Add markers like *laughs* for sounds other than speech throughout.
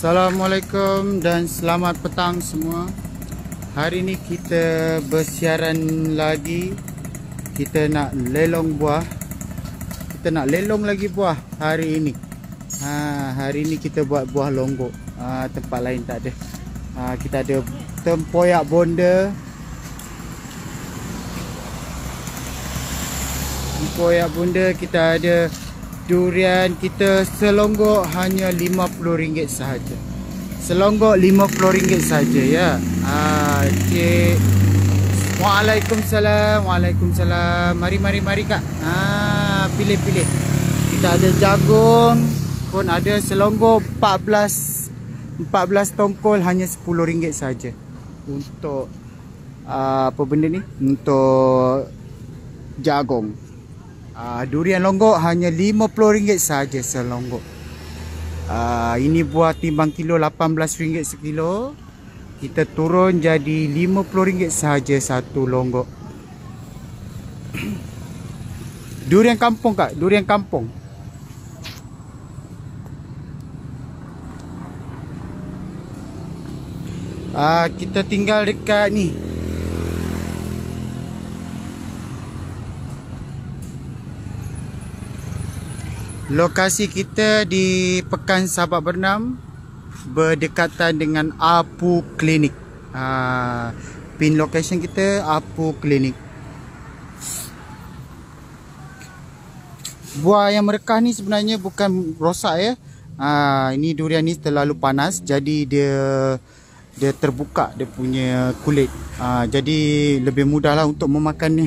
Assalamualaikum dan selamat petang semua. Hari ni kita bersiaran lagi. Kita nak lelong buah. Kita nak lelong lagi buah hari ini. Ha, hari ini kita buat buah longgok. Ha, tempat lain tak ada. Ha, kita ada tempoyak bonda. Tempoyak bonda kita ada durian kita selonggok hanya RM50 sahaja. Selonggok RM50 saja ya. Ah, cik. Waalaikumsalam. Waalaikumsalam. Mari mari mari kak. Ah, pilih pilih. Kita ada jagung pun ada selonggok 14 14 tongkol hanya RM10 saja. Untuk uh, apa benda ni? Untuk jagung. Uh, durian longgok hanya RM50 saja selonggok. Uh, ini buah timbang kilo RM18 sekilo. Kita turun jadi RM50 saja satu longgok. *clears throat* Durian kampung kak, durian kampung. Uh, kita tinggal dekat ni Lokasi kita di Pekan Sabak Bernam berdekatan dengan Apu Klinik. Ha, pin location kita Apu Klinik. Buah yang merekah ni sebenarnya bukan rosak ya. Ha, ini durian ni terlalu panas jadi dia dia terbuka dia punya kulit. Ha, jadi lebih mudahlah untuk memakan ni.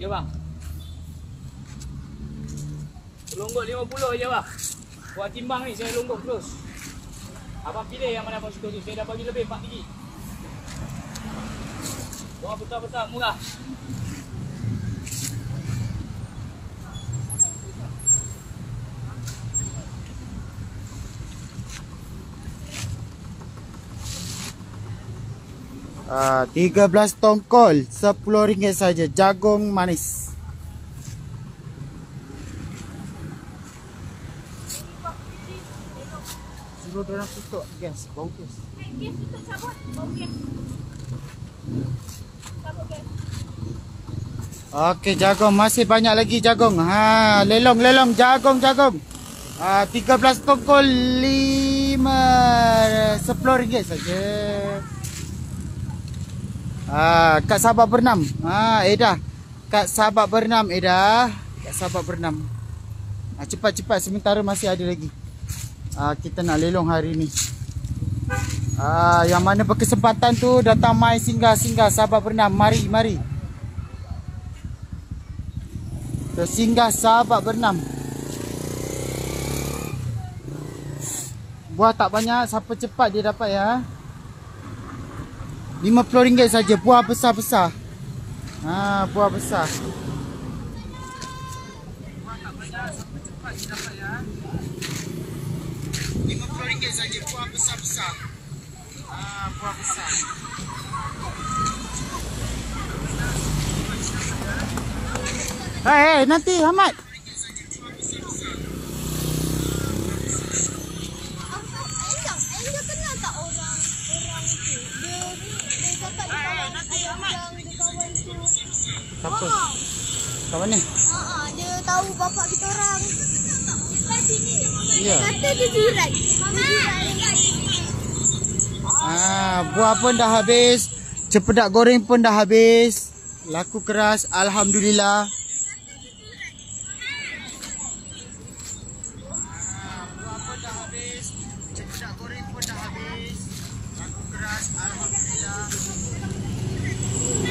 Ya bang. Longgok 50 je bang. Buat timbang ni saya longgok terus. Abang pilih yang mana abang suka tu. Saya dah bagi lebih 4 biji. Buah besar-besar murah. Uh, 13 tongkol RM10 saja jagung manis suruh dia orang tutup gas, bau gas. Gas tutup cabut, bau gas. Cabut gas. Okey, jagung masih banyak lagi jagung. Ha, lelong lelong jagung jagung. Ah, 13 tongkol 5 10 ringgit saja. Ah, kat Sabak Bernam. Ha, Edah. Kat Sabak Bernam, Edah. Kat Sabak Bernam. Ha, cepat-cepat sementara masih ada lagi uh, kita nak lelong hari ni. Uh, yang mana berkesempatan tu datang mai singgah-singgah sahabat berenam. Mari, mari. Tersinggah sahabat berenam. Buah tak banyak, siapa cepat dia dapat ya. RM50 saja buah besar-besar. Ha, buah besar. Buah tak banyak, siapa cepat dia dapat ya. RM50 saja buah besar-besar. Ah, buah besar. Hei, hey, nanti Ahmad. Siapa? Kat mana? Ha, dia tahu bapak kita orang. Ya. Kata dia jurat. Ah, buah pun dah habis. Cepedak goreng pun dah habis. Laku keras, alhamdulillah.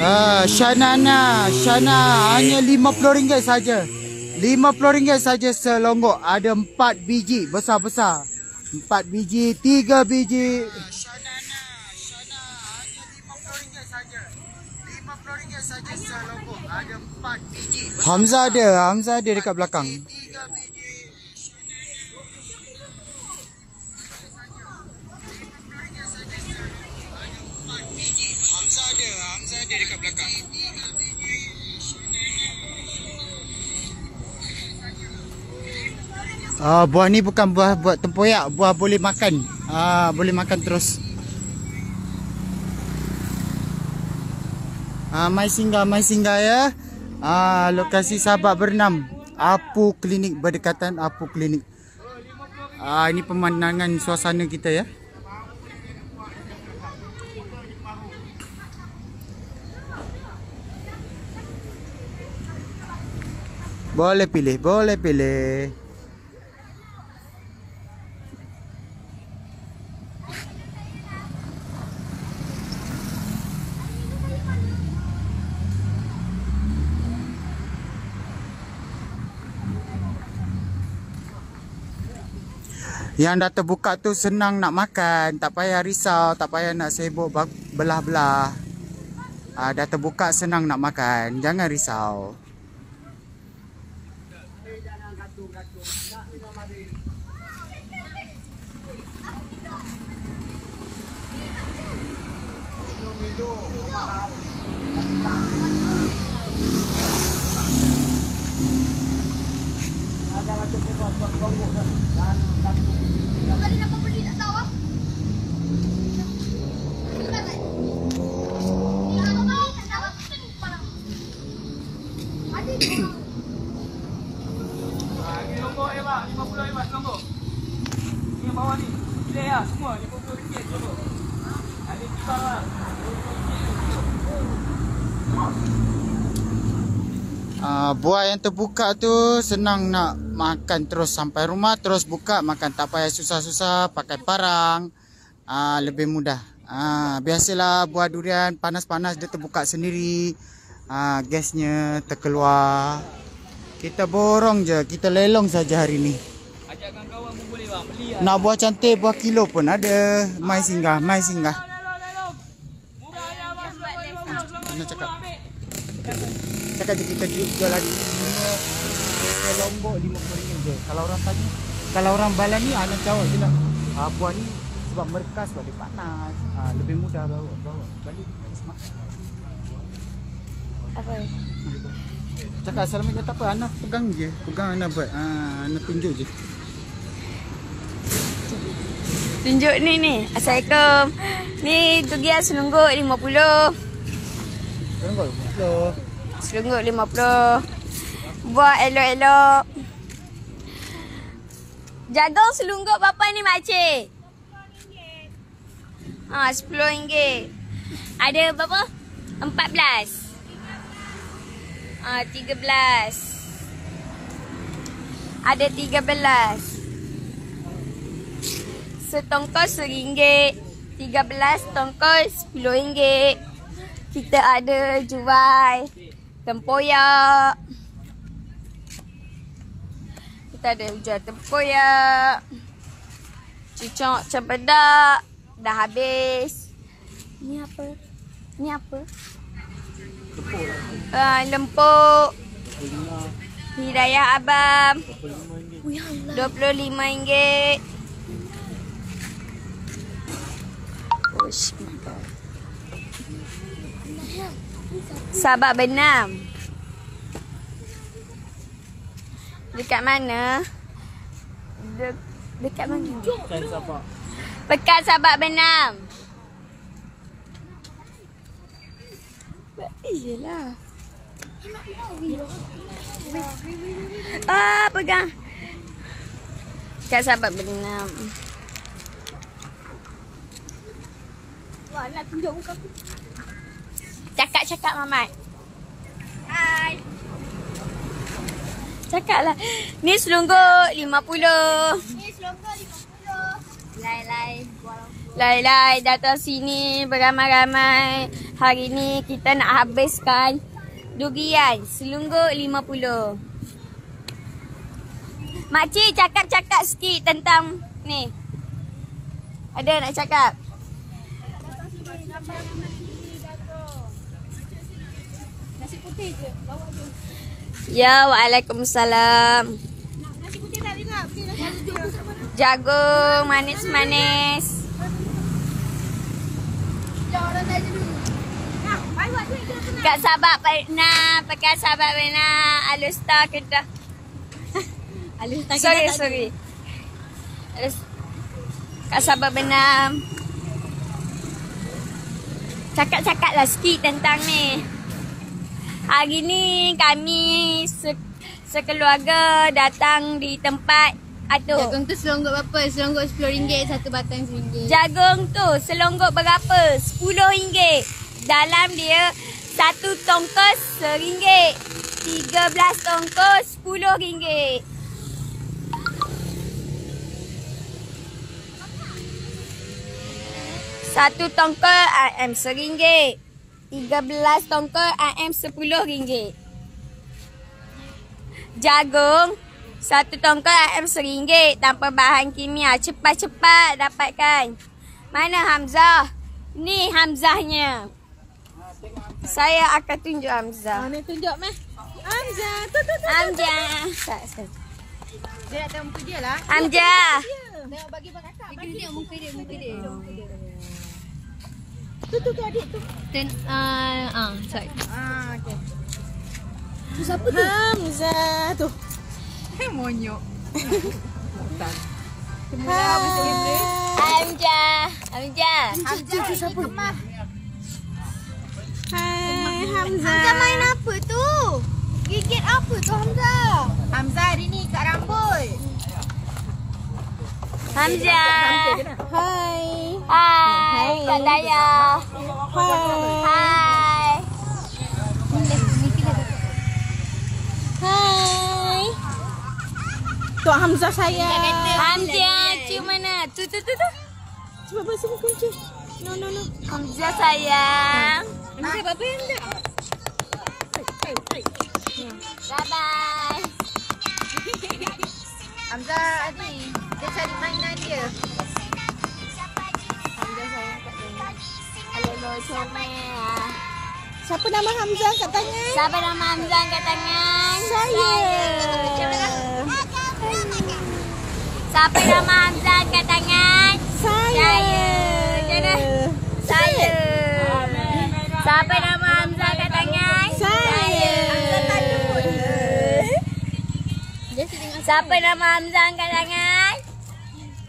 Ah, Shanana, Shana hanya RM50 saja. RM50 saja selonggok. Ada 4 biji besar-besar. 4 biji, 3 biji. Hamzah ada, Hamzah ada dekat belakang. Ah, buah ni bukan buah buat tempoyak, buah boleh makan. Ah, boleh makan terus. Ah, mai singgah, mai singgah ya. Ah, lokasi sahabat berenam. Apu Klinik berdekatan Apu Klinik. Ah, ini pemandangan suasana kita ya. Boleh pilih, boleh pilih. Yang dah terbuka tu senang nak makan, tak payah risau, tak payah nak sibuk belah-belah. Ah, dah terbuka senang nak makan, jangan risau. Tahu *coughs* ah. Ada ni lombok Eva, RM50 Eva selombok. Ni yang bawah ni. Pilih lah semua RM50 selombok. Ada kibar lah. Ah, buah yang terbuka tu senang nak makan terus sampai rumah terus buka makan tak payah susah-susah pakai parang. Ah, lebih mudah. Ah, biasalah buah durian panas-panas dia terbuka sendiri. Ah, gasnya terkeluar. Kita borong je kita lelong saja hari ni. Ajakkan kawan pun boleh bang. Beli lah. nak buah cantik buah kilo pun ada. Mai singgah mai singgah Lelong, lelong. Murah je abang. RM50 selombok. Mana cakap? Ambil. Cakap je kita ju- jual lagi. Bunga lombok RM50 je. Kalau orang tanya kalau orang balan ni anak jawab je lah. Ah, buah ni sebab merkas sebab dia panas. Ah, lebih mudah bawa bawa. Balik smart Apa? cakap assalamualaikum tak apa? Anak pegang je. Pegang anak buat. Ah, anak tunjuk je. Tunjuk ni ni. Assalamualaikum. Ni tugian selungguk 50. tengok betul Selungguk 50. Buat elok-elok. Jagung selungguk berapa ni makcik? Ha, RM10. Ada berapa? 14. Ah, 13. Ada 13. Setongkol RM1. 13 tongkol RM10. Kita ada jual tempoyak. Kita ada jual tempoyak. Cucuk cempedak. Dah habis. Ni apa? Ni apa? Uh, lempuk. Hidayah Abam. RM25. Ush. Sahabat benam. Dekat mana? De- dekat mana? Pekan sahabat benam. Iyalah. Ah, pegang. Kat sahabat benam. Wah, nak tunjuk muka aku. Cakap-cakap Mamat. Hai. Cakaplah. Ni selungguk 50. Ni selungguk 50. Lai-lai. Lai-lai datang sini beramai-ramai. Hari ni kita nak habiskan durian selungguk 50. Makcik cakap-cakap sikit tentang ni. Ada nak cakap? Nasi putih je. Bawa je. Ya, Waalaikumsalam. Jagung manis-manis. Kak sahabat pernah pakai sahabat pernah alusta kedah. *laughs* Alus sorry, sorry. Alus. Kak sabar benam. Cakap-cakap lah sikit tentang ni. Hari ni kami se sekeluarga datang di tempat Atuk. Jagung tu selonggok berapa? Selonggok RM10, satu batang RM1. Jagung tu selonggok berapa? RM10. Dalam dia satu tongkos RM1. 13 tongkos RM10. Satu tongkol AM RM1. 13 tongkol AM RM10. Jagung satu tongkol AM RM1 tanpa bahan kimia. Cepat-cepat dapatkan. Mana Hamzah? Ni Hamzahnya. Saya akan tunjuk Hamzah. Mana tunjuk meh? Hamzah. Tu tu tu. Hamzah. Tak, tak. Dia nak tengok muka dia lah. Hamzah. Tengok bagi bang kakak. Bagi dia muka dia, muka dia. Tu tu tu adik tu. Ten ah ah sorry. Ah okey. Tu siapa tu? Hamzah tu. Monyok. Hamzah. Hamzah. Hamzah tu siapa? Hai Hamzah. Hamzah main apa tu? Gigit apa tu Hamzah? Hamzah hari ni kat rambut. Hamzah. Hai. Hai. Kak Daya. Hai. Hai. Hai. Tok Hamzah saya. Hamzah. Cium mana? Tu, tu, tu, tu. Cuba basuh muka kunci. No no no. Hamzah sayang. Hamzah apa yang tak? Bye-bye. Hamzah ni dia cari mainan dia. Hello, comel. Siapa nama Hamzah kat tangan? Siapa nama Hamzah angkat tangan? Saya. Siapa nama Hamzah angkat tangan? Saya. Saya. Saya. Siapa nama Hamzah angkat tangan? Saya. Siapa nama Hamzah angkat tangan?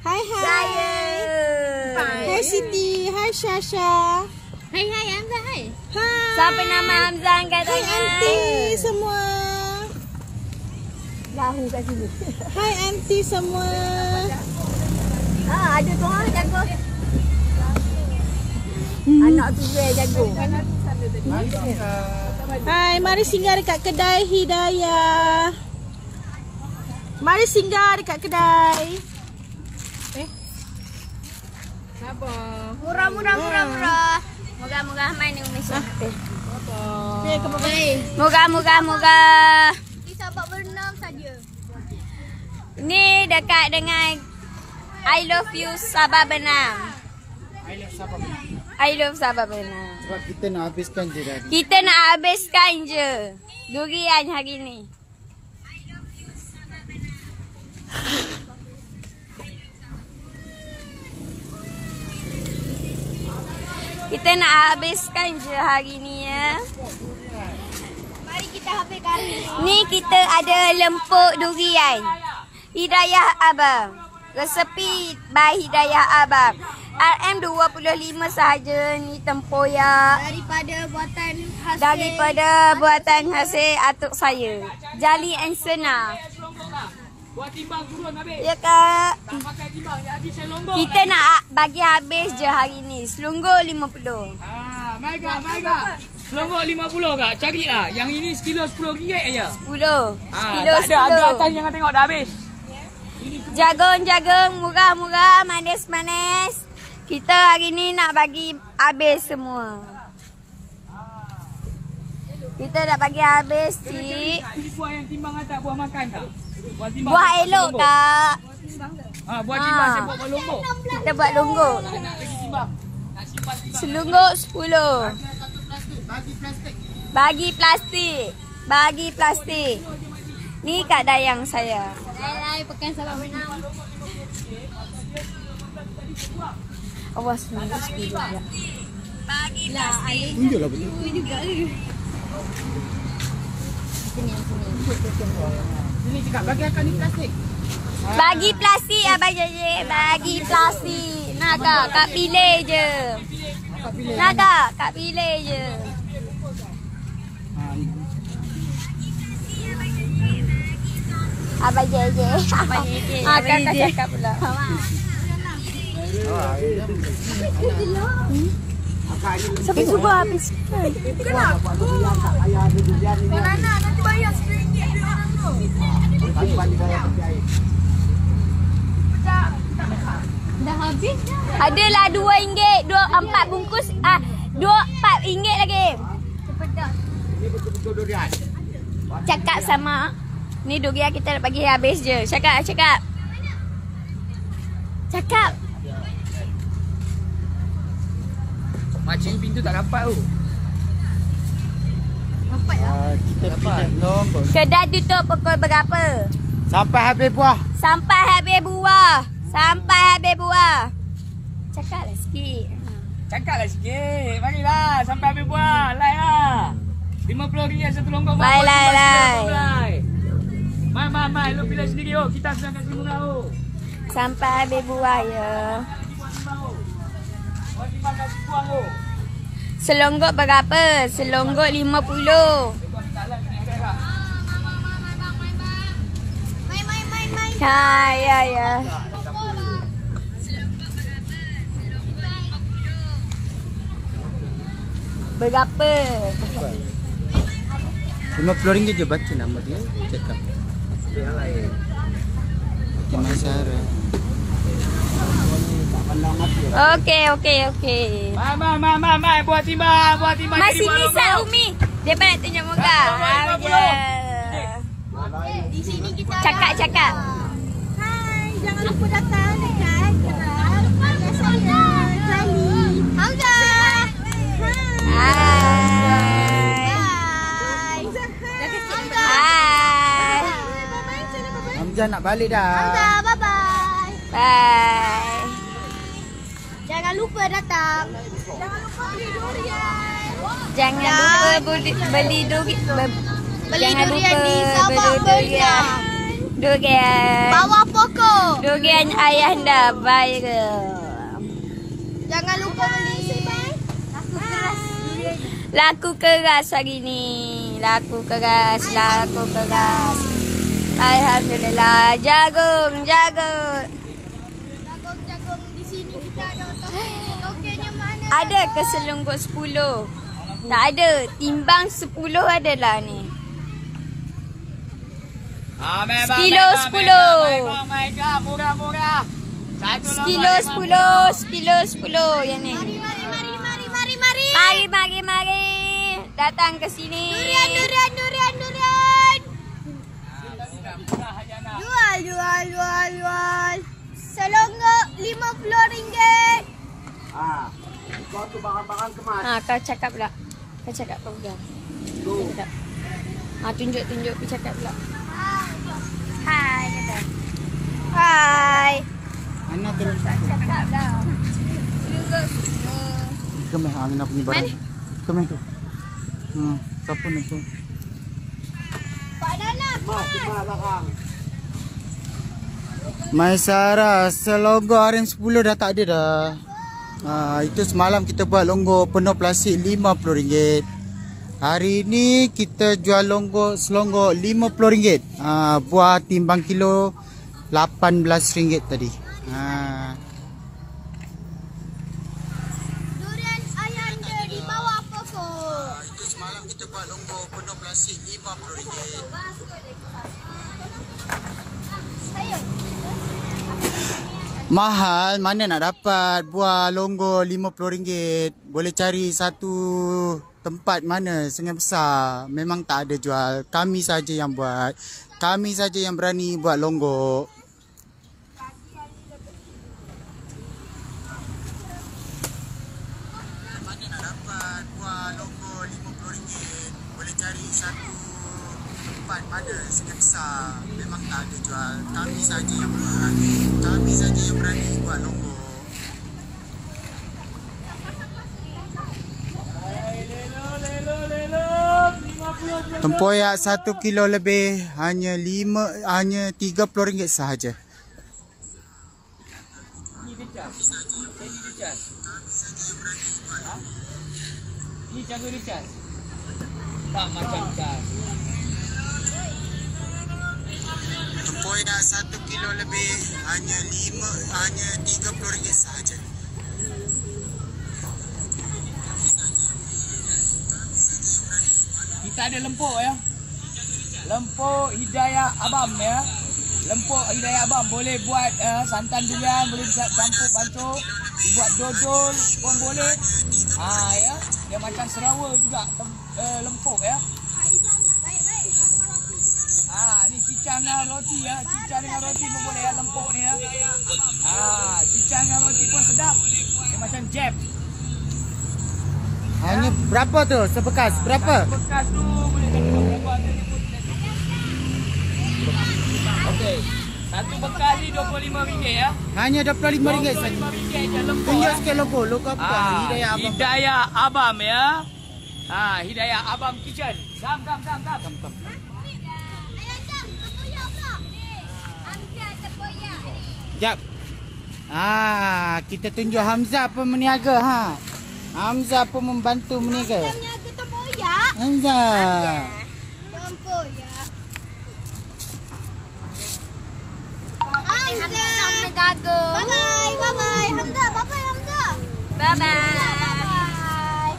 Hai hai. Saya. Hai Siti. Hai Shasha. Hai hai Hamzah hai. Hai. Siapa nama Hamzah angkat Hai tangan? aunty semua. Lahu kat sini. Hai aunty semua. Ah, ada tu ah jago. Anak tu dia jago. Hai, mari singgah dekat kedai Hidayah. Mari singgah dekat kedai. Eh. Sabar. Murah murah murah murah. Moga-moga main dengan Malaysia. Ni ke bapa? Moga-moga moga. Kita buat berenang saja. Ni dekat dengan I love you Sabah Benam. I love Sabah. I love Sabah Benam. Sebab kita nak habiskan je dah. Kita nak habiskan je durian hari ni. *laughs* Kita nak habiskan je hari ni ya. Mari kita habiskan. Ni kita ada lempuk durian. Hidayah Abang. Resepi by Hidayah Abang. RM25 sahaja ni tempoyak Daripada buatan hasil. daripada buatan hasil atuk saya. Jali and Sena. Buat timbang turun habis. Ya kak. Tak pakai timbang. Yang habis saya lombok. Kita nak bagi habis je hari ni. Selunggul 50. Ah, Mega, Mega. Selonggok 50 kak. Carilah. Yang ini sekilo RM10 aja. 10. Ah, Kilo tak ada. Ada atas 10. jangan tengok dah habis. Jagung-jagung murah-murah, manis-manis. Kita hari ni nak bagi habis semua. Kita nak bagi habis cik. Ini buah yang timbang atas buah makan tak? Buat elok lombok. kak. Ah, buah timbang Ah. saya buat buah lombok. Kita buat lungguk. Nak lagi timbang. Nak simpan timbang. Selungguk 10. Bagi plastik. Bagi plastik. Ni Kak Dayang saya. Lai-lai pekan salam benang. Awas ni speed juga. Lah, air Tunjuklah betul. tu juga ke? Sini, sini. Sini cakap bagi akak ni plastik. Bagi plastik Abang Jeje. Bagi plastik. Nak kak? Kak pilih je. Nak kak? Kak pilih je. Ha, ni. Abang Jeje. Abang Jeje. Ah, kakak cakap pula. Sampai subuh habis. Dah habis dah. Adalah dua ringgit, dua empat bungkus, ah dua empat ringgit lagi. Cakap sama. Ni durian kita nak bagi habis je. Cakap, cakap. Cakap. Macam pintu tak dapat tu. Ah, kita pilih nombor. Kedai tutup pukul berapa? Sampai habis buah. Sampai habis buah. Sampai habis buah. Cakaplah sikit. Cakaplah sikit. Marilah sampai habis buah. Lai lah. RM50 satu longgong buah. Lai, lai, lai. Mai, mai, mai. Lu pilih sendiri oh. Kita sedang kasih murah oh. Sampai habis buah ya. Buah timbang oh. Buah timbang kasih buang oh. Selonggok berapa? Selonggok RM50. Ha, ya, ya. Berapa? RM50 je baca nama dia. Cakap. Terima Sarah. Okey, okey, okey. Mai, mai, mai, mai, mai. Buah timbang. Buah timbang. Mas jadi buah sini longgong. Sat Umi. Dia nak tunjuk muka. Lima je. Cakap, cakap. Hai, jangan lupa datang dekat kedai. Ada saya, Jali. Hamza. Hai. Hai. Hai. Hamzah nak balik dah. Hamza, bye-bye. Bye. Jangan lupa datang. Jangan lupa beli durian. Jangan lupa beli beli duri, be- Beli jangan durian lupa di Sabak beli durian. Durian. Bawah pokok. Durian ayah anda viral. Jangan lupa beli. Laku keras hari ni. Laku keras, laku keras. Alhamdulillah. Jagung, jagung. Jagung-jagung di sini kita ada tokenya mana? Ada ke selungguk 10? Tak ada. Timbang 10 adalah ni. Ah, mai, mai, Sekilo mai, mai, sepuluh. mai, mai, mai, mai, Murah, murah. Satu Sekilo longgong, 10, sekilo 10 yang ni. Mari, mari, mari, mari, mari, mari. Mari, mari, mari. Datang ke sini. Durian, durian, durian, durian. Jual, jual, jual, jual. Selonggok RM50. Ha, kau cakap pula. Kau cakap kau pegang. Cakap. Ha, tunjuk, tunjuk. Kau cakap pula. Hai, kata. Hai. Ana terus. Cakap dah. Kemeh Amina punya barang. Kemeh tu. Hmm, siapa nak tu? Pak Nana, kemas. Maisara, selonggok RM10 dah tak ada dah. Ha, itu semalam kita buat longgok penuh plastik RM50. Hari ni kita jual longgok selonggok RM50. Ha, buah timbang kilo RM18 tadi. Ha. Durian ayah anda di bawah pokok. Itu semalam kita buat longgok penuh plastik RM50. Mahal, mana nak dapat buah longgo RM50. Boleh cari satu tempat mana sungai besar. Memang tak ada jual. Kami saja yang buat. Kami saja yang berani buat longgo. Mana nak dapat buah longgo RM50. Boleh cari satu tempat mana sungai besar. Memang tak ada jual. Kami saja yang buat. Kami saja yang berani buat longgo. Lelo, lelo, lelo. RM50 Tempoyak satu kilo lebih hanya lima hanya tiga puluh ringgit sahaja. Ni dia cas. Jadi dia cas. Ha? Ni jago dia cas. Tak macam cas. Tempoyak satu kilo lebih hanya lima hanya tiga puluh ringgit sahaja. Kita ada lempuk ya. Lempuk hidayah abam ya. Lempuk hidayah abam boleh buat uh, santan durian, boleh bisa campur bancuh, buat dodol pun boleh. Ha ya. Dia macam serawa juga uh, lempuk ya. Roti ya. Cicah dengan roti pun boleh ya lempuk ni ya. Ah, cicah dengan roti pun sedap. Dia macam jam. Hanya berapa tu sebekas? Berapa? Bekas tu boleh kata berapa pun. Okey. Satu bekas ni RM25 ya. Hanya RM25 saja. RM25 je lempuk. Tunjuk ya. sikit logo. Logo apa? Ah, Hidayah Abang. Hidayah Abam ya. Ah, Hidayah Abam Kitchen. Gam gam gam gam. gam, gam. Jap. Ah, kita tunjuk Hamzah pun meniaga ha. Hamzah pun membantu meniaga. Meniaga tempoyak. Hamzah. Tempoyak. Hamzah. gago. Bye bye. Bye bye. Hamzah. Bye bye Hamzah. Bye bye. Bye bye.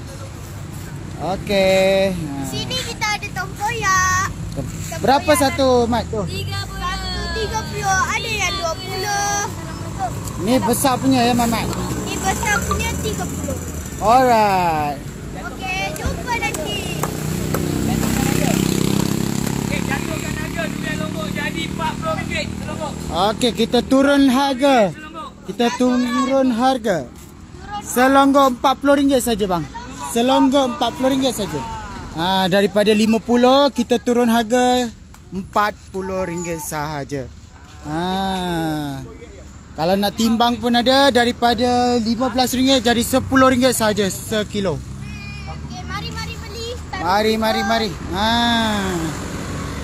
Okey. Ha. Sini kita ada tempoyak. Berapa satu mat tu? Tiga tiga puluh. Ada yang dua puluh. Ni besar punya ya Mamat. Ni besar punya tiga puluh. Alright. Okey, jumpa nanti. Okey, jatuhkan harga durian lombok jadi RM40 selombok. Okey, kita turun harga. Kita turun harga. Selonggok RM40 saja bang. Selonggok RM40 saja. Ha, daripada RM50 kita turun harga RM40 sahaja. Ha. Kalau nak timbang pun ada daripada RM15 jadi RM10 sahaja sekilo. Okey, mari mari beli. Mari mari mari. Ha.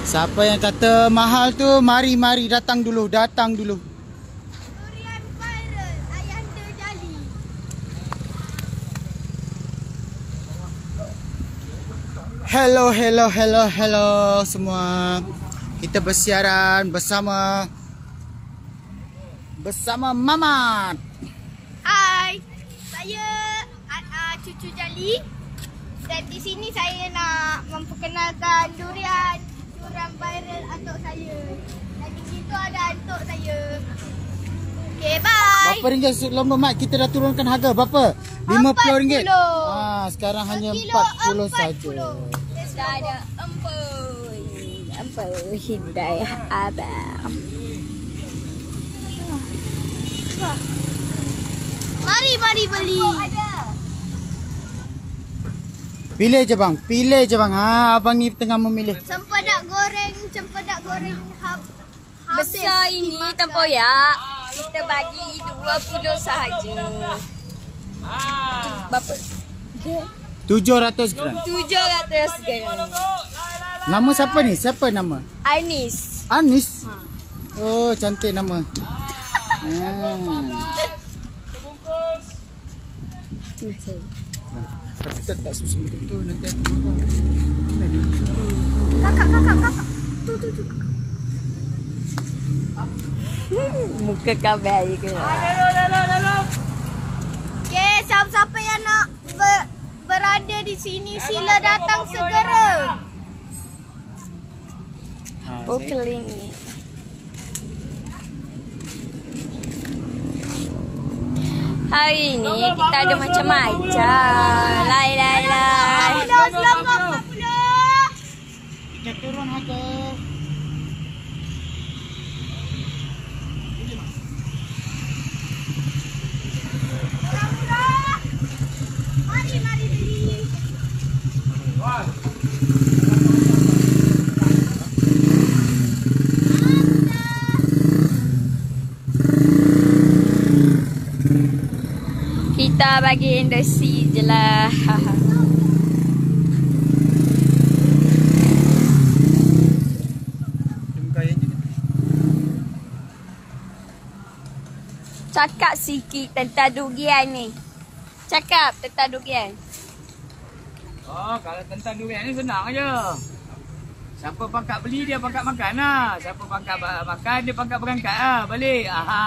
Siapa yang kata mahal tu mari mari datang dulu, datang dulu. Durian viral. Ayanda Jali. Hello, hello, hello, hello semua. Kita bersiaran bersama bersama Mamat. Hai. Saya uh, Cucu Jali. Dan di sini saya nak memperkenalkan durian durian viral atuk saya. Dan di situ ada atuk saya. Okey, bye. Berapa ringgit selama Mat? Kita dah turunkan harga berapa? RM50. RM40. Ha, sekarang hanya Sekilo RM40 saja. Dah ada empoi. Empoi hidayah abang. Mari mari beli. Pilih je bang, pilih je bang. Ha, abang ni tengah memilih. Sempedak goreng, sempedak goreng hab. Besar ini tempoyak. Kita bagi 20 sahaja. Ah. Berapa? Okay. 700 gram. 700 gram. Nama siapa ni? Siapa nama? Anis. Anis. Oh, cantik nama. Ha. Tapi tak tak susah betul nanti aku Kakak kakak kakak. Tu tu tu. Muka kau baik ke? Okey, siapa-siapa yang nak ber, berada di sini sila datang segera. Oh, keling ni. Hari ni kita ada macam-macam. Lai lai lai. Pulau Selangor 40. Kita turun harga. Kita bagi industri je lah. *laughs* Cakap sikit tentang dugian ni. Cakap tentang dugian. Oh, kalau tentang durian ni senang aja. Siapa pangkat beli dia pangkat makan lah. Siapa pangkat makan dia pangkat berangkat lah balik. Aha.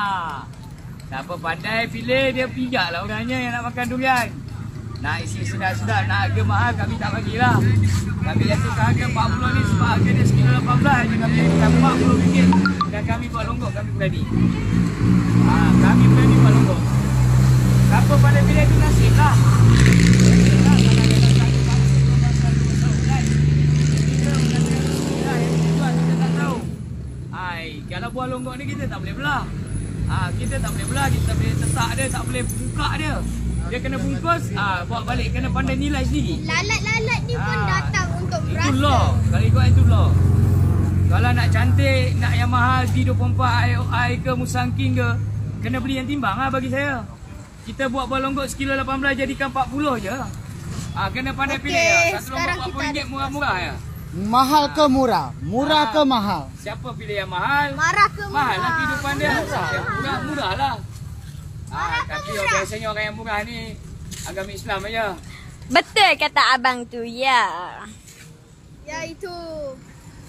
Siapa pandai pilih dia pijak lah orangnya yang nak makan durian. Nak isi sedap-sedap, nak harga mahal kami tak bagilah. Kami jatuhkan harga 40 ni sebab harga dia sekilo 18 je kami jatuhkan 40 ringgit. Dan kami buat longgok, kami berani. Ha, kami berani buat longgok. Siapa pandai pilih tu nasib lah. Nasib lah kalau ada satu satu pasal dua tahun kan. Kita bukan ada lah yang kita buat, kita tak tahu. Kalau buah longgok ni kita tak boleh belah. Ha, kita tak boleh belah, kita tak boleh tetak dia, tak boleh buka dia. Dia kena bungkus, ah ha, bawa balik kena pandai nilai sendiri. Lalat-lalat ni pun Ah. datang untuk Itu berasa. law. Kalau ikut itu law. Kalau nak cantik, nak yang mahal T24 IOI ke Musangking ke, kena beli yang timbang lah bagi saya. Kita buat buah longgok sekilo 18 jadikan 40 je. Ah kena pandai Okey, pilih ya. Satu longgok kita 40 ringgit murah-murah ya. Mahal ke murah? Murah Ah. ke mahal? Siapa pilih yang mahal? Marah ke Mahal lah murah? kehidupan dia. Yang murah murah lah. Ah tapi orang biasanya orang yang murah ni agama Islam aja. Betul kata abang tu, ya. Ya itu.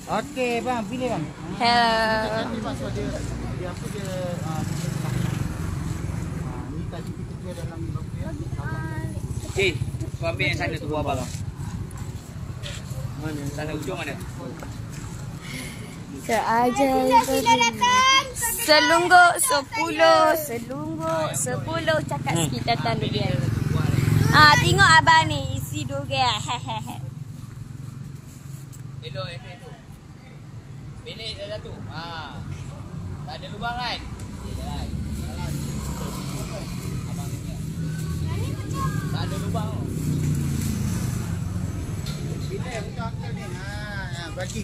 Okey bang, pilih bang. Hello. Ni bang sebab dia dia apa dia ah, dia tak. Ah, ni tadi kita dalam berapa ya? Eh, kau ambil yang sana tu buah abang. Mana? Sana ujung mana? Seaja Sila datang. Selungguk sepuluh Selungguk sepuluh Cakap sikit tentang durian Ah, Tengok abang ni Isi durian Hehehe *laughs* Elok, elok, elok. Bilik dah satu. Ha. Tak ada lubang kan? Eh, jalan. Jalan. Abang ni. Tak ada lubang. Tau. Pilih untuk uncle ni. Ha, bagi.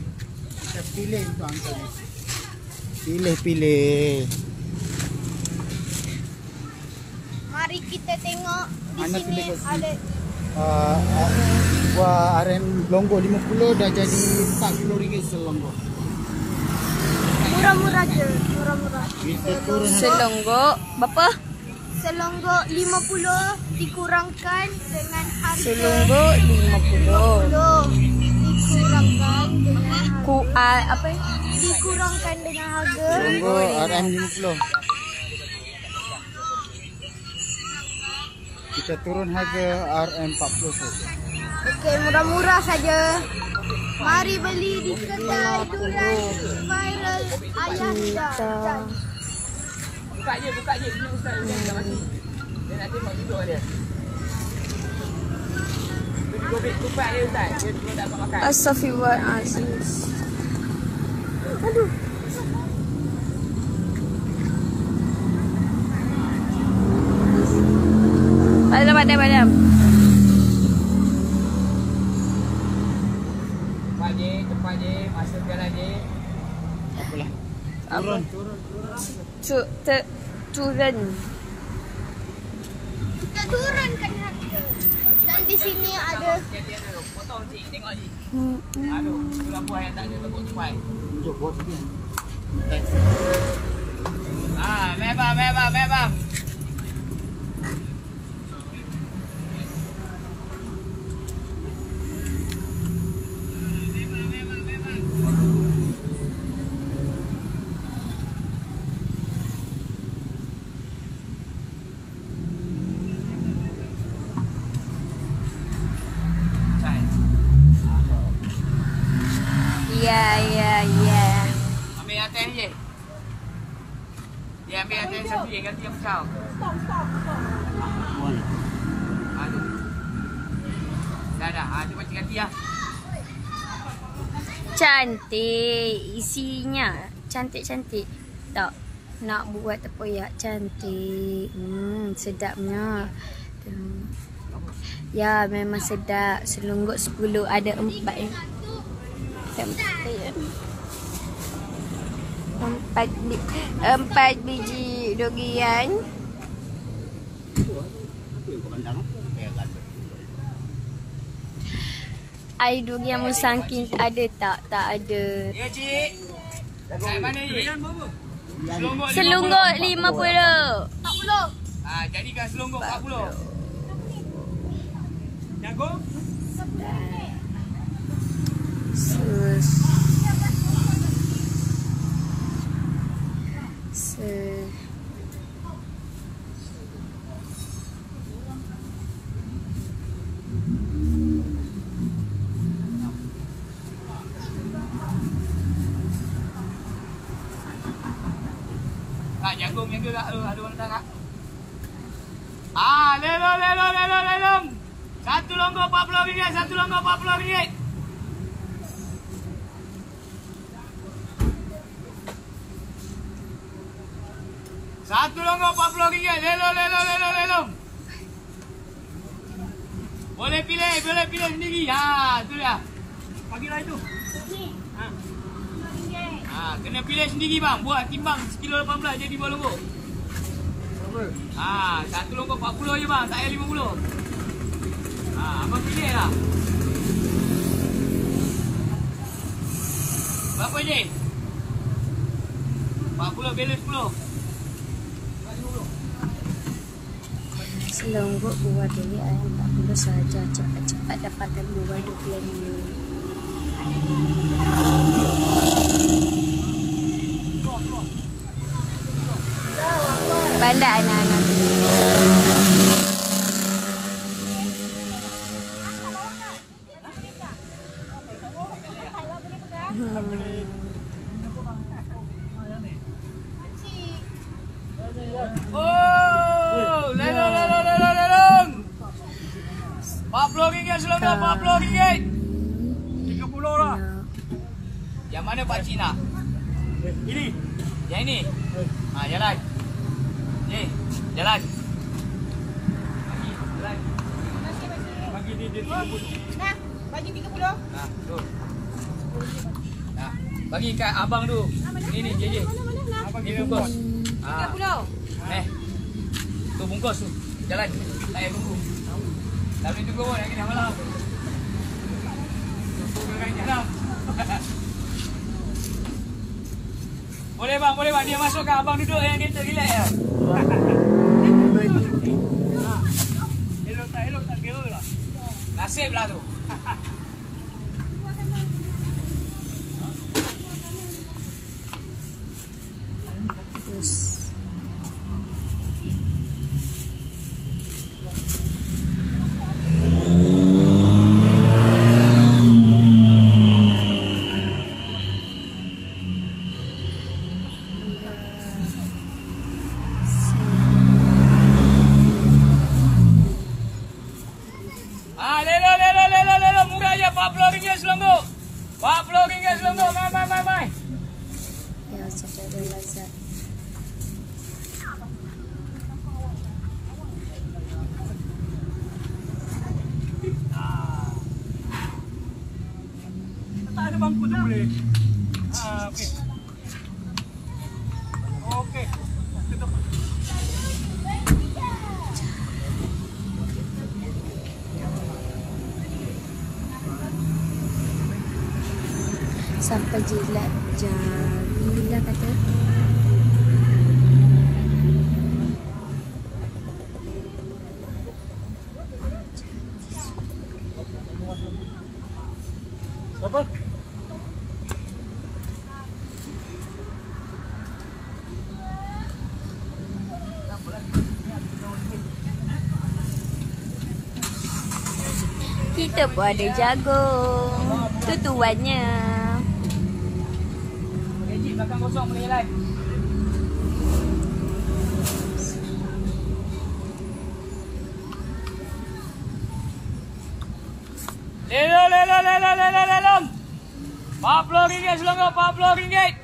Kita pilih untuk uncle ni. Pilih, pilih. Mari kita tengok di Mana sini ada Uh, uh, buah aren longgok 50 dah jadi 40 ringgit selonggok. murah-murah je. Murah-murah. Selungguk Berapa? Selonggok 50 dikurangkan dengan harga lima puluh 50 dikurangkan dengan harga Ku, ah, apa dikurangkan dengan harga Longgok RM 50. Kita turun harga RM 40 saja. Okey, murah-murah saja. Mari beli di kedai durian viral ayah dan Buka je, buka je. Sini ustaz Ustaz dah mati. Dia nak tengok duduk dia. Dapat makan. Astaghfirullahaladzim Padam, padam, padam Cepat je, cepat je. Masa jalan je. Apalah. Turun Tu, te, turun kita turunkan harga. Dan di sini ada. Potong cik, tengok cik. Hmm, Aduh, itulah buah yang tak ada tepuk tupai. Tunjuk buat tu kan. Ah, memang, memang, memang. Ya, ya, ya Ambil atas je. Dia ambil atas satu je, ganti yang besar. Aduh. Dah dah, ha, cuba ganti lah. Cantik Isinya Cantik-cantik Tak Nak buat tepoyak cantik Hmm Sedapnya. Ya memang sedap Selungguk 10 Ada empat eh. Empat ya. Empat bi- Empat biji durian Air durian musangking ada tak? Tak ada Ya, cik. Kat mana? Selonggok Selungguk 50. 40. Ah, jadikan selonggok 40. Jagung? Sus. Se. Kak, jagung yang ke kak tu? Ada orang kak? Ah, lelong, lelong, lelong, lelong. Satu longgok RM40, satu longgok RM40. Satu longgok RM40. Lelong, lelong, lelong, lelong. Boleh pilih, boleh pilih sendiri. Ha, tu dia. Bagilah itu. Ha. Ha, kena pilih sendiri bang. Buat timbang sekilo 18 jadi dua longgok. Ha, satu longgok 40 je bang, tak payah 50. Ha, abang pilih lah. Berapa je? 40 balance 10. Selonggok buah dari ayam 40 saja. Cepat-cepat dapatkan buah 20 Pandai anak-anak. Oh, lelong, lelong, lelong, lelong. RM40 selonggok, RM40. 30 lah. Yang mana Pak Cik nak? Ini. Yang ini? Ha, jalan. Ni, jalan. Bagi, jalan. Bagi dia, dia 30. Nah, bagi 30. Ha, tu. Ha, bagi kat abang tu. Ni, ni, je. Abang ni bungkus. Ha. 30. Eh. Tu bungkus tu. Jalan. Tak payah tunggu. Tak boleh tunggu pun. Yang ni malam. Tunggu kan jalan. *laughs* Boleh bang, boleh bang. Dia masukkan abang duduk yang kita relax ya. *laughs* Elok tak elok tak kira lah. Nasib lah tu. *laughs* jilat jari lah kata. Apa? Kita pun ada jagung. Tu tuannya. Kosong boleh jalan. Lelo lelo lelo lelo lelo. RM40 selonggok RM40.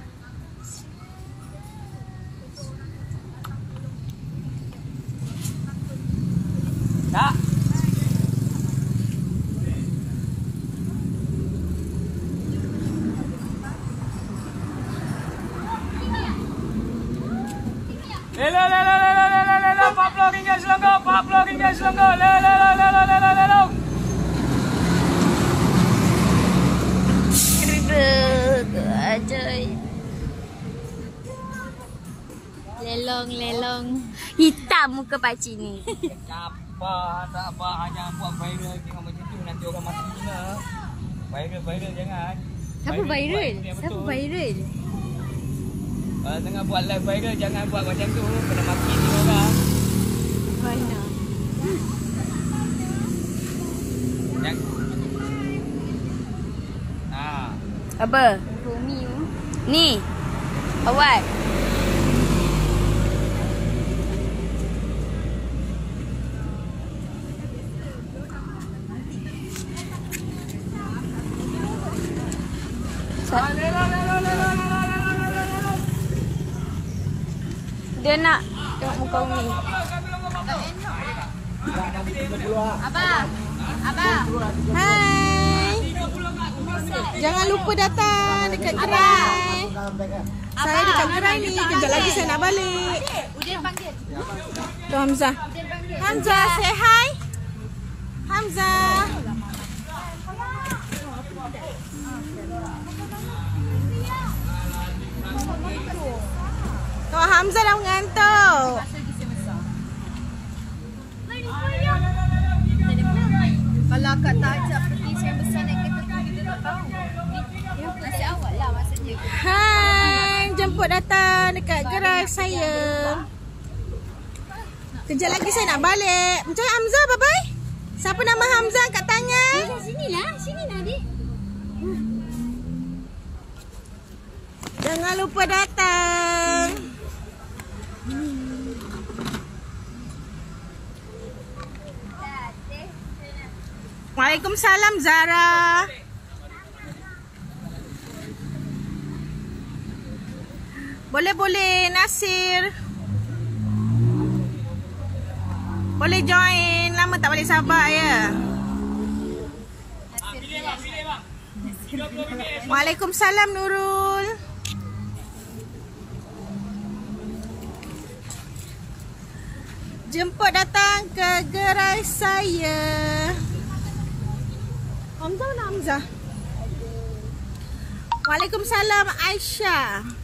Pakcik ni. Apa tak apa hanya buat viral tengok macam tu nanti orang mati gila. Viral viral jangan. Siapa viral? Siapa viral? Kalau tengah buat live viral jangan buat macam tu kena maki ni orang. Mana? Yang Ah, Apa? Romeo. Ni. Awak. Dia nak Abang. Abang. Hai. Jangan lupa datang dekat gerai. Saya dekat gerai ni. Kejap lagi saya nak balik. Udin panggil. Tu Hamzah. Hamzah, say hi. Hamzah. Tuan Hamzah dah mengantuk. Kalau akak tak ajak pergi yang besar naik kereta tu kita tak tahu. Nasib awak lah maksudnya. Hai, jemput datang dekat gerai saya. Kejap lagi saya nak balik. Macam Hamzah, bye-bye. Siapa nama Hamzah angkat tangan? Sini lah. Sini lah, adik. Jangan lupa datang. Waalaikumsalam Zara. Boleh-boleh Nasir. Boleh join. Lama tak balik Sabah ya. Waalaikumsalam Nurul. Jemput datang ke gerai saya. Hamzah mana Hamzah? Waalaikumsalam Aisyah.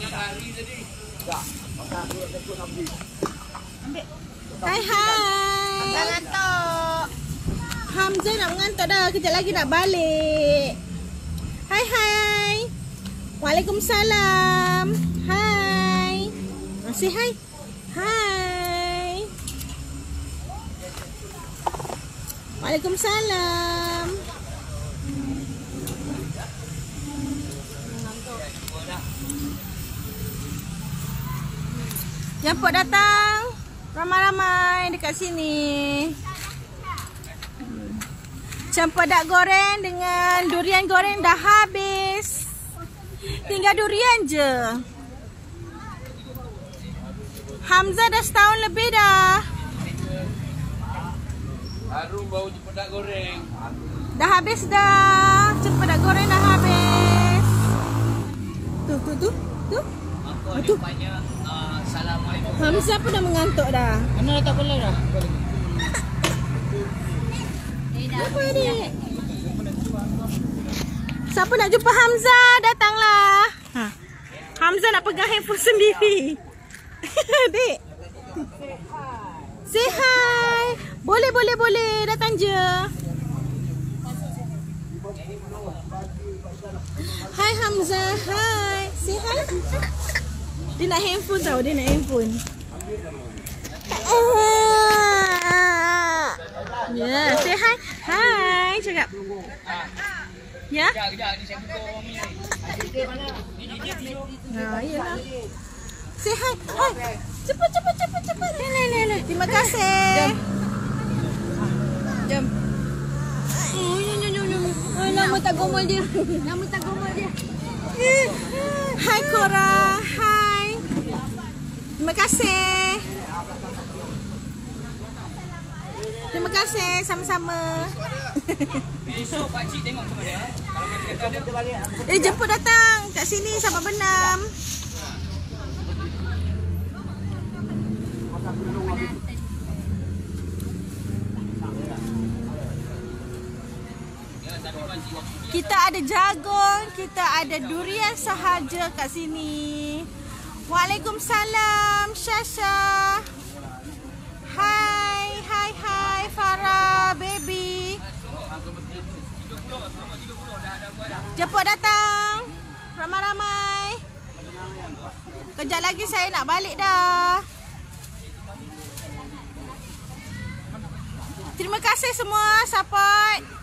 Hai hai. Jangan ngantuk. Hamzah nak mengantuk dah. Kejap lagi nak balik. Hai hai. Waalaikumsalam. Hai. Say hi. Hai. Waalaikumsalam. Jemput datang. Ramai-ramai dekat sini. Cempedak goreng dengan durian goreng dah habis. Tinggal durian je. Hamzah dah setahun lebih dah. harum bau cempedak goreng. Dah habis dah. Cempedak goreng dah habis. Tu tu tu. Tu. Banyak uh, assalamualaikum. Hamzah pun dah mengantuk dah. Mana letak bola dah? Apa ni? Siapa nak jumpa Hamzah? Datanglah. Ha. Hamzah nak pegang handphone sendiri. *laughs* Dek. Say hi. Boleh, boleh, boleh. Datang je. Hai Hamzah. Hai. Say hi. Dia nak handphone tau. Dia nak handphone. Ya, yeah, say hi. Hai, cakap. Ya? Ni ni. Nah, iyalah. Say hi. Hai. Cepat, cepat, cepat, cepat. Leh, leh, leh, leh. Terima kasih. Jom. Jom. Oh, jom, jom, jom, jom. Oh, nama tak gomol dia. Nama tak gomol dia. Hai Cora. Hai. Terima kasih. Terima kasih sama-sama. Besok pakcik tengok sama dia. Kalau *laughs* kata ada. Eh jemput datang kat sini sahabat benam. Kita ada jagung, kita ada durian sahaja kat sini. Waalaikumsalam, Shasha. Hai, hai, hai, Farah, baby. Jemput datang. Ramai-ramai. Kejap lagi saya nak balik dah. Terima kasih semua support.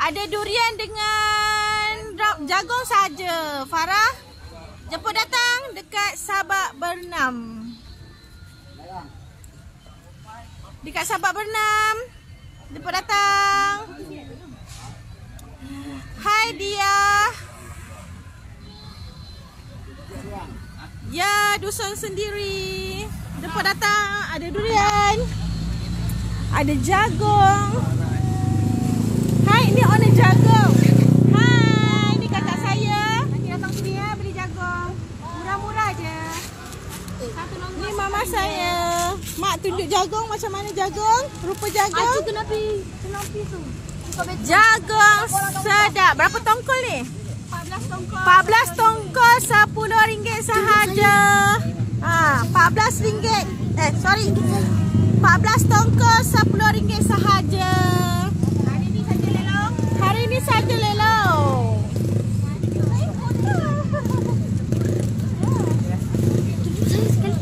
Ada durian dengan jagung saja. Farah, jemput datang dekat Sabak Bernam. Dekat Sabak Bernam. Jemput datang. Hai dia. Ya, dusun sendiri. Jemput datang. Ada durian. Ada jagung. Ini jagung. Hai, ini kakak saya. Nanti datang sini ya beli jagung. Murah-murah je. Ni mama saya. Mak tunjuk jagung macam mana jagung? Rupa jagung. Acu kenapa? Kenapa tu? Jagung sedap. Berapa tongkol ni? 14 tongkol. 14 tongkol RM10 sahaja. Ha, RM14. Eh, sorry. 14 tongkol RM10 sahaja. Hari ni saja lelong. Hari ni saja lelong.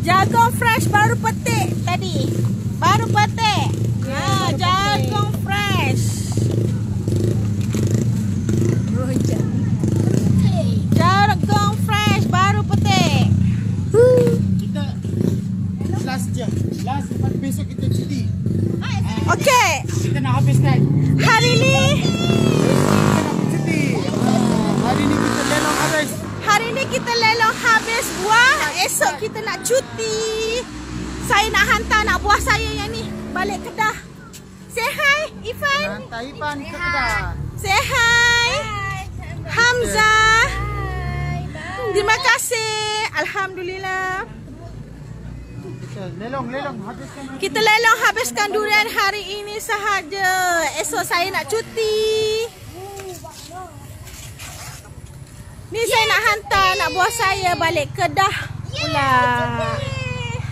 Jagung fresh baru petik tadi. Baru petik. Ha, jagung fresh. Jagung fresh baru petik. Kita last je. Last tu besok kita cuti. Okey, Kita nak habiskan. hari ni Kita nak cuti. Ah, hari ni kita lelong habis. Hari ni kita lelong habis buah. Esok kita nak cuti. Saya nak hantar nak buah saya yang ni balik Kedah. Say hi, Ifan. Hantar Ipan ke Kedah. Say hi. Hamzah. Terima kasih. Alhamdulillah. Kita lelong, lelong habiskan. Kita lelong habiskan durian hari ini sahaja. Esok saya nak cuti. Ni saya nak hantar nak buah saya balik Kedah pula.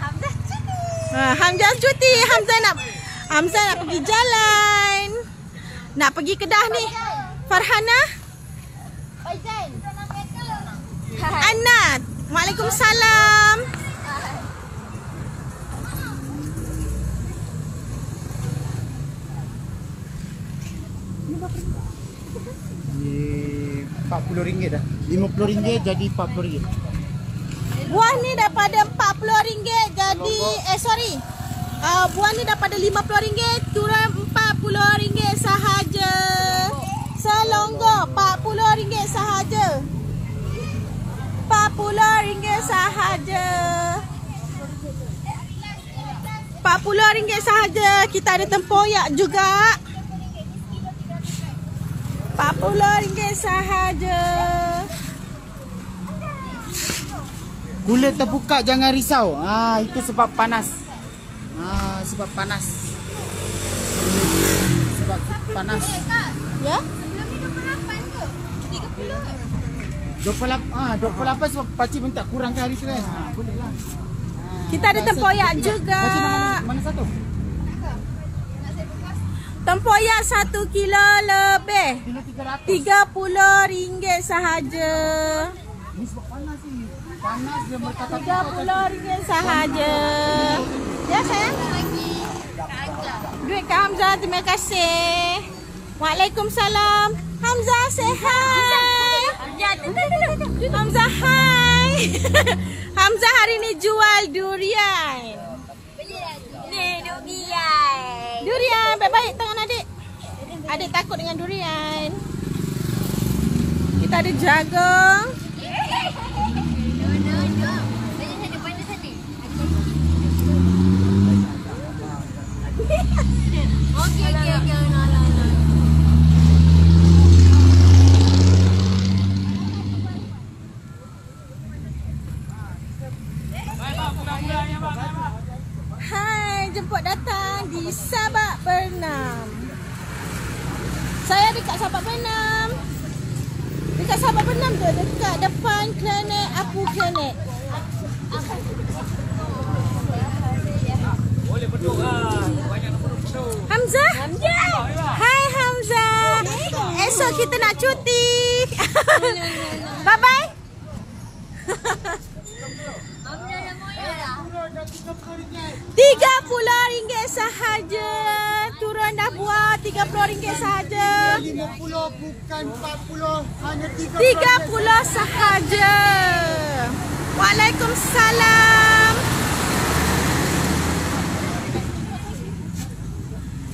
Hamzah cuti. Ha, Hamzah cuti. Hamzah nak Hamzah nak pergi jalan. Nak pergi Kedah ni. Farhana. Anat. Waalaikumsalam. Ni RM40 dah. RM50 jadi RM40. Buah ni daripada RM40 jadi eh sorry. Uh, buah ni daripada RM50 turun RM40 sahaja. Selonggor RM40 sahaja. RM40 sahaja. RM40 sahaja. Kita ada tempoyak juga. RM40 sahaja. Gula terbuka jangan risau. Ah itu sebab panas. Ah sebab panas. Sebab panas. Ya? Sebelum ni 28 ke? 30 ke? 28 ah 28 sebab pakcik pun tak kurang ke hari tu kan. Ah boleh lah. Kita ada tempoyak juga. Pakcik mana, mana satu? Tempoyak satu kilo lebih. Kilo 300. RM30 sahaja. Ni sebab panas ni. Panas dia berkata RM30 sahaja. Ya sayang? Duit Kak Hamzah, terima kasih. Waalaikumsalam. Hamzah, hi. Hamzah, hi. *laughs* Hamzah hari ni jual durian. Ni durian. Durian, baik-baik tangan adik. Adik takut dengan durian. Kita ada jagung. *laughs* Okey, okey, okey. No, no, no. Hai, jemput datang di Sabak Bernam. Saya dekat Sabak Bernam. Dekat Sabak Bernam tu, dekat depan klinik Apu Klinik. Boleh beduk lah. Banyak nombor beduk. Hamzah? Hamzah. Hai Hamzah. Esok kita nak cuti. *laughs* bye bye. Tiga puluh ringgit sahaja. Turun dah buat tiga puluh ringgit sahaja. 50 bukan 40 hanya 30 Tiga puluh sahaja. Waalaikumsalam.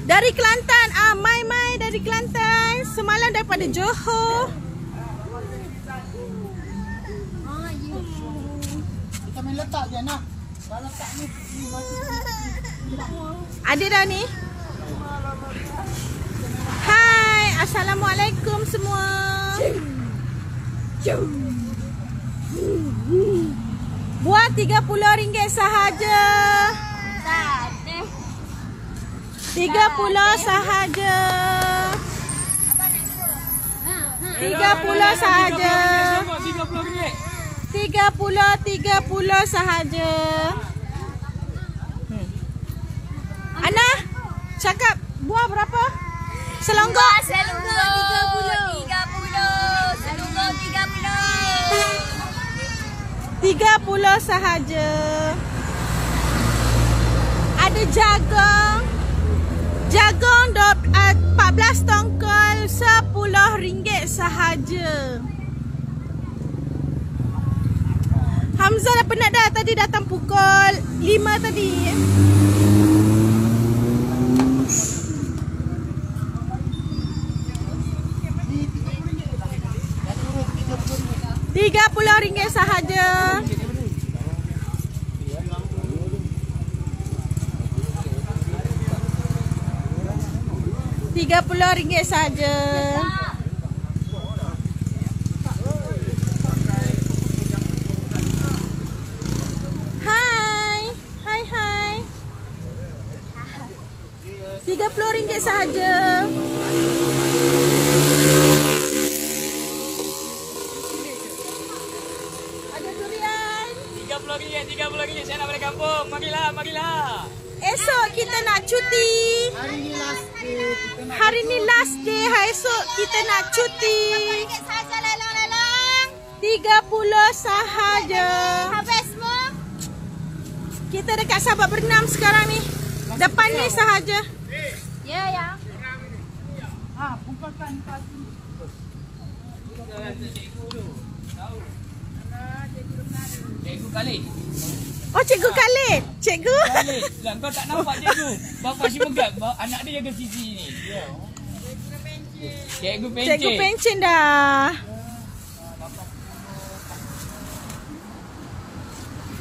Dari Kelantan, ah Mai Mai dari Kelantan. Semalam daripada Johor. Kita main letak je nak. Tak Ada dah ni. Hai, Assalamualaikum semua. Buat RM30 sahaja. RM30 sahaja. RM30 sahaja. Tengok RM30. Tiga puluh, tiga puluh sahaja. Hmm. Ana, cakap buah berapa? Selonggok. Selunggul 30. 30. Selunggul 30. Tiga puluh sahaja. Ada jagung. Jagung dua, uh, 14 tongkol sepuluh ringgit sahaja. Hamzah dah penat dah tadi datang pukul 5 tadi. Tiga puluh ringgit sahaja. Tiga puluh ringgit sahaja. Hai. Hai hai. Tiga puluh sahaja. Ya, ya. ha bukakan pagi. Cikgu Khalid. Oh, Cikgu Khalid. Cikgu. Khalid. Lah kau tak nampak cikgu. Bapa si megat. Anak dia jaga sisi ni. Cikgu pencet. Cikgu pencen dah.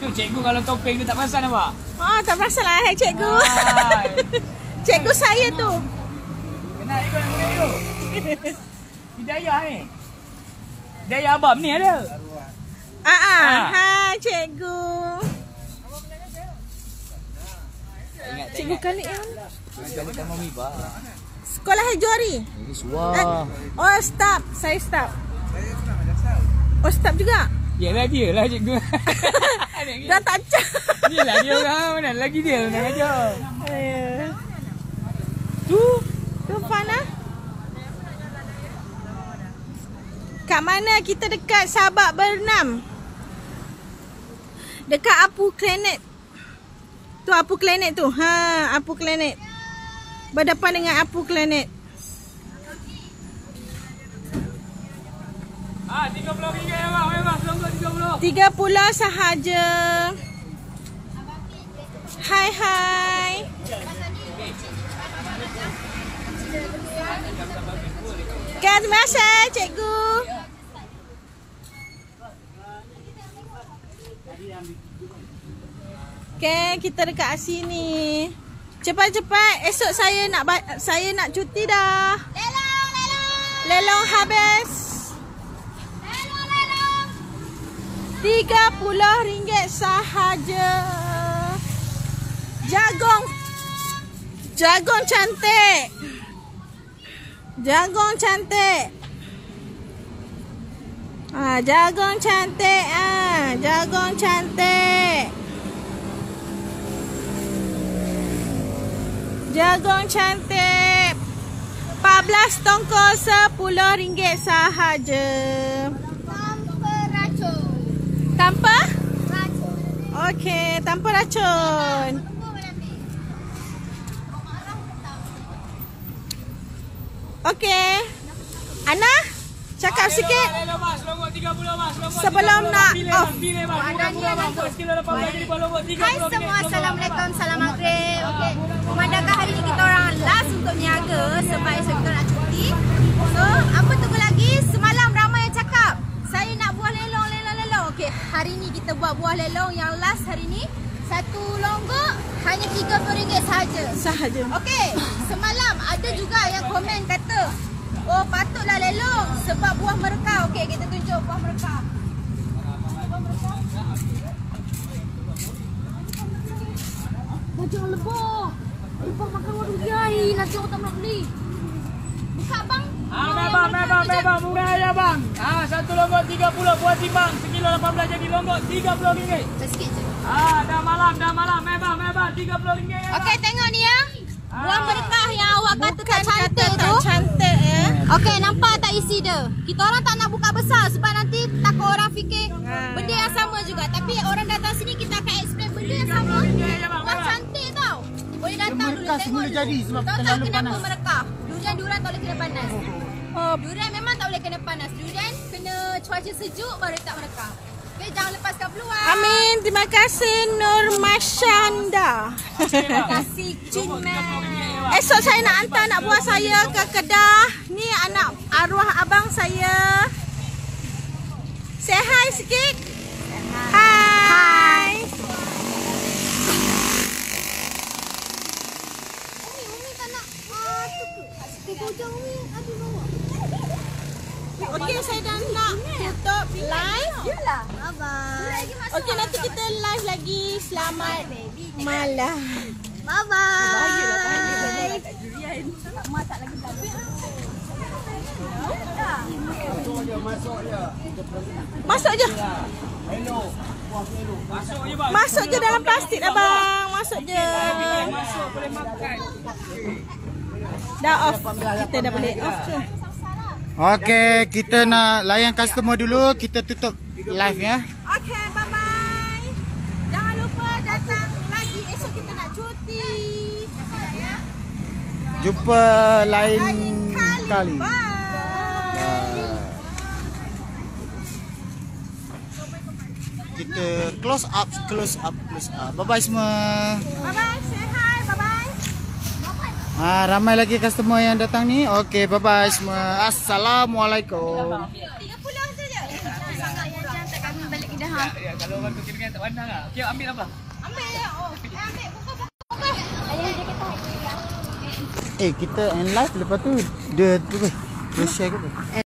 Tu cikgu kalau topeng dia tak perasan nampak? Oh, tak perasan lah hai cikgu. Hai. *laughs* Cikgu saya tu. Kenal ikut yang muda tu. Hidayah ni. Hidayah abang ni ada. Ah, ah. Ah. Hai cikgu. Ingat Cikgu Khalid yang mana? Kali tak mau miba. Sekolah Hajori. Ini Eh, suah. oh, stop. Saya stop. Oh, stop juga. Yalah dia lah cikgu. *laughs* Dah tak cak. Dia lah dia orang mana lagi dia nak ajar. Tu, tu Fana. Kat mana kita dekat Sabak Bernam? Dekat Apu Planet. Tu Apu Planet tu. Ha, Apu Planet. Berdepan dengan Apu Planet. Tiga puluh sahaja. Hai hai. Get message, cikgu. Okay, kita dekat sini. Cepat-cepat, esok saya nak saya nak cuti dah. Lelong, lelong. Lelong habis. RM30 sahaja. Jagung. Jagung cantik. Jagung cantik. Ah, jagung cantik ah, jagung cantik. Jagung cantik. 14 tongkol RM10 sahaja. Tanpa racun. Okey, tanpa racun. Okey. Ana, cakap sikit Hello mas, logo 30 mas. Logo sebelum nak off. Pilih mas. Murah-murah mas. Bos kilo 18 jadi logo 30. Hai semua, Assalamualaikum, salam maghrib. Okey, memandangkan hari ni kita orang last untuk niaga sebab esok kita nak cuti. So, apa tunggu lagi? Semalam ramai yang cakap, saya nak buah lelong, lelong, lelong. Okey, hari ni kita buat buah lelong yang last hari ni. Satu longgok hanya RM30 sahaja. Sahaja. Okey, semalam ada juga yang komen kata, oh patutlah lelong sebab buah mereka. Okey, kita tunjuk buah mereka. Macam lebah. Lebah makan waduh jai. Nanti orang tak nak beli. Buka bang. Ah, memang, memang, memang. Murah ya bang. Ah, satu logo 30 buat timbang. Sekilo 18 jadi logo 30 ringgit. Sikit je. Ah, dah malam, dah malam. Memang, memang 30 ringgit ya. Okey, tengok ni ya. Buah mereka yang awak kata tak cantik kata tu. tak cantik ya. Okey, nampak tak isi dia? Kita orang tak nak buka besar sebab nanti takut orang fikir Ha. benda yang sama juga. Tapi orang datang sini kita akan explain benda yang sama. Wah, cantik tau. Boleh datang dulu tengok semula dulu. jadi sebab Tahu tak terlalu kenapa panas. mereka? Durian-durian tak boleh kena panas. Oh, Durian memang tak boleh kena panas. Durian kena cuaca sejuk baru tak mereka. Okey, jangan lepaskan peluang. Amin, terima kasih Nur Masyanda. Terima kasih, Man. Esok saya nak hantar anak buah saya ke Kedah. Ni anak arwah abang saya. Say hi sikit. Hi. Umi, Umi tak nak ah, tu? Tiga hujung Umi ada bawa. Okey, saya dah nak tutup live. Yalah. Bye-bye. Okey, nanti kita live lagi. Selamat malam. Bye-bye. Masuk je. Masuk je bang. Masuk je dalam plastik abang. Masuk je. Masuk boleh makan. Dah off. Kita dah boleh off. Okey, kita nak layan customer dulu. Kita tutup live ya. Okey, bye-bye. Jangan lupa datang lagi. Esok kita nak cuti. Jumpa lain Lain kali. kali. Bye. Kita close up, close up, close up. Bye bye semua. Bye-bye. Ah, ramai lagi customer yang datang ni. Okey, bye bye semua. Assalamualaikum. 30 saja. Sangat murah. Tak kami balik ke dah. Ya, kalau orang tu kira tak pandang ah. Okey, ambil apa? Ambil ya. Oh, ambil buka buka. Ayah jaket tak. Eh, kita end live lepas tu dia tu. Dia share ke apa?